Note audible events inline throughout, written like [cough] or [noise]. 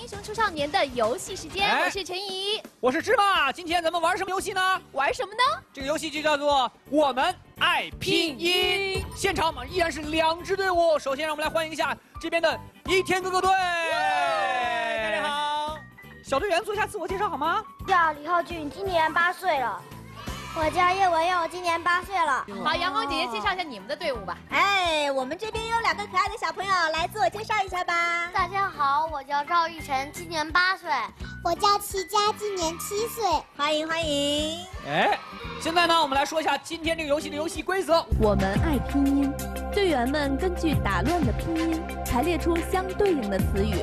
英雄出少年的游戏时间，哎我是陈怡。我是芝麻，今天咱们玩什么游戏呢？玩什么呢？这个游戏就叫做“我们爱拼音”。现场嘛依然是两支队伍，首先让我们来欢迎一下这边的一天哥哥队。大家好，小队员做一下自我介绍好吗？叫李浩俊，今年八岁了。我叫叶文佑，今年八岁了。好，阳光姐姐介绍一下你们的队伍吧。哎，我们这边有两个可爱的小朋友，来自我介绍一下吧。大家好，我叫赵玉晨，今年八岁。我叫齐佳，今年七岁。欢迎欢迎。哎，现在呢，我们来说一下今天这个游戏的游戏规则。我们爱拼音，队员们根据打乱的拼音排列出相对应的词语。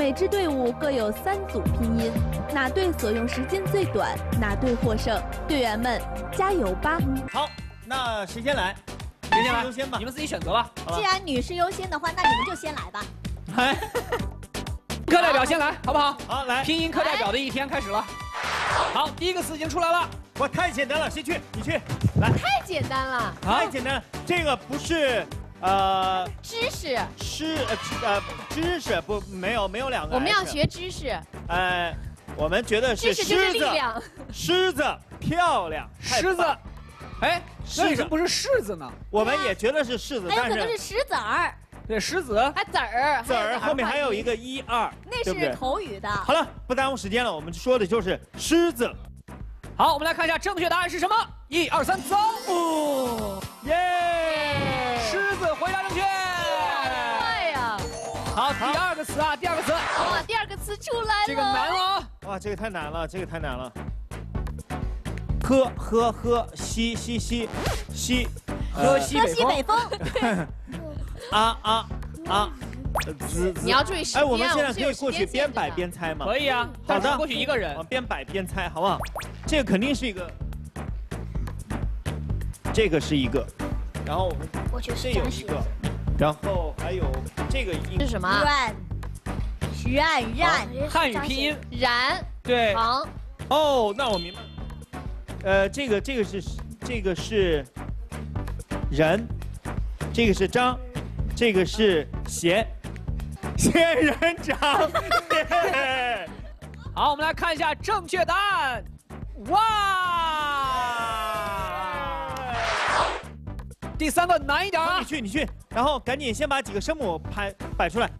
每支队伍各有三组拼音，哪队所用时间最短，哪队获胜。队员们加油吧！好，那谁先来？谁先来？优先吧你们自己选择吧。吧既然女士优先的话，那你们就先来吧。[laughs] 来，课代表先来，好不好？好，来，拼音课代表的一天开始了。好，第一个词已经出来了。我太简单了，谁去？你去。来，太简单了，太简单了，这个不是呃知识，知呃知呃知识不没有没有两个。我们要学知识，呃，我们觉得是知识就是狮子，力量。狮子漂亮，狮子，哎，狮子为什么不是柿子呢？我们也觉得是柿子，但是可能是石子儿，对，狮子。还籽儿，籽儿后面还有一个。一二，那对不对是口语的。好了，不耽误时间了，我们说的就是狮子。好，我们来看一下正确答案是什么。一二三，走！哦，耶！个词啊，第二个词，哇，第二个词出来了。这个难了。哇，这个太难了，这个太难了。喝喝喝，吸吸吸，吸，喝西北风。西北风，啊 [laughs] 啊啊，呃滋滋你要注意时哎，间。我们现在可以过去边摆边猜吗？可以啊，好的过去一个人啊，。边摆边猜，好不好？这个肯定是一个，这个是一个，然后我们这有一个，然后还有这个应是什么？软，冉冉，汉语拼音，然对，旁哦，那我明白了。呃，这个这个是这个是人，这个是张，这个是贤，仙人掌。耶好，我们来看一下正确答案。哇！第三个难一点啊你！去，你去，然后赶紧先把几个声母拍摆出来，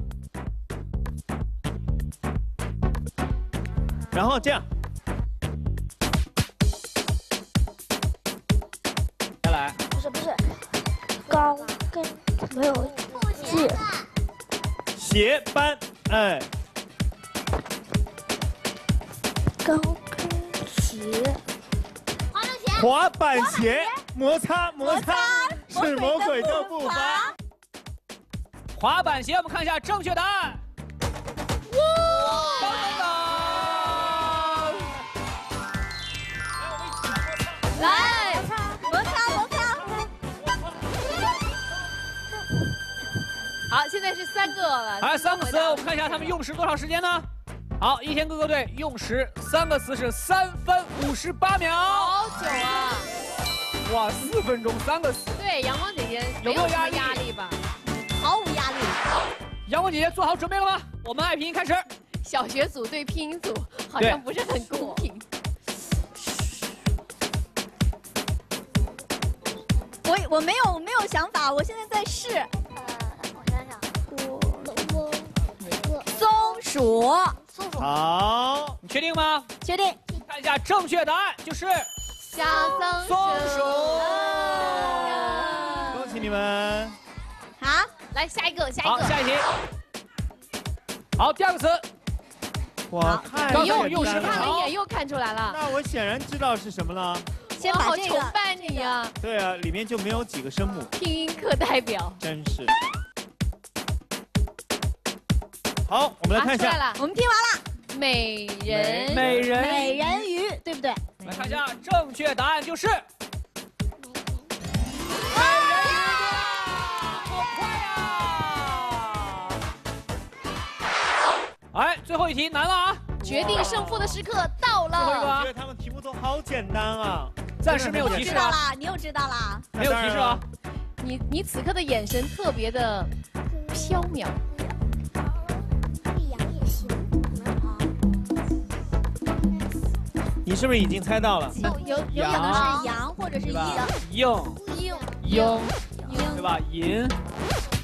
然后这样，再来，不是不是，高跟没有字。鞋班，哎，高跟鞋。滑板鞋，摩擦摩擦是魔鬼的步伐。滑板鞋，我们看一下正确答案。哇！好，现在是三个了。还有三个词，我们看一下他们用时多少时间呢？好，一天哥哥队用时三个词是三分五十八秒。好久啊！哇，四分钟三个词。对，阳光姐姐没有没有压力压力吧？毫无压力。阳光姐姐做好准备了吗？我们爱拼音开始。小学组对拼音组好像不是很公平。我我没有没有想法，我现在在试松鼠，松鼠好，你确定吗？确定。看一下正确答案就是小松松鼠。恭喜你们。好，来下一个，下一好，个。下一题。好，第二个词，我看刚才又我用时你看了一眼，又看出来了。那我显然知道是什么了。先把这个拜你呀，对啊，里面就没有几个声母，拼音课代表。真是。好，我们来看一下，啊了，我们拼完了，美人。美人。美人鱼，对不对？来看一下正确答案就是。好快呀！哎，最后一题难了啊！决定胜负的时刻到了。最后一个啊我觉得他们题目都好简单啊。暂时没有提示啊，知道啦，你又知道啦。没有提示啊。你你此刻的眼神特别的飘渺。你是不是已经猜到了？有有有可能是羊或者是对吧鹰，？鹰、鹰鹰，鹰对吧？银、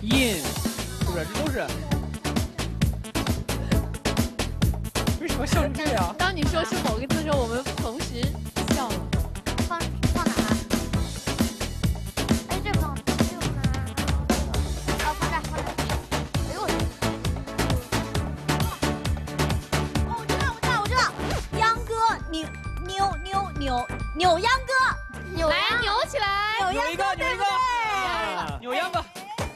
印，是不是？这都是。为什么笑成这样？当你说是某个字的时候，我们扭扭秧歌，扭来，扭起来。扭一个，扭一个，扭秧歌。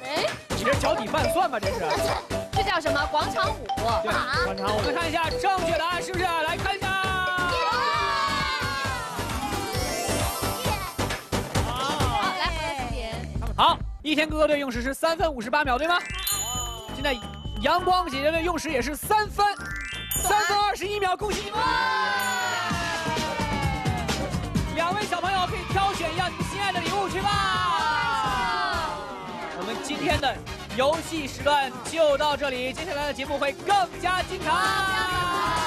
哎，你这脚底拌蒜吧？这是。[laughs] 这叫什么？广场舞。对，广场舞我们看一下正确答案是不是？来看一下。好，来，何思妍。好，一天哥哥队用时是三分五十八秒，对吗？现在阳光姐姐队用时也是三分，三分二十一秒，恭喜你们！两位小朋友可以挑选一样你们心爱的礼物去吧。我们今天的游戏时段就到这里，接下来的节目会更加精彩。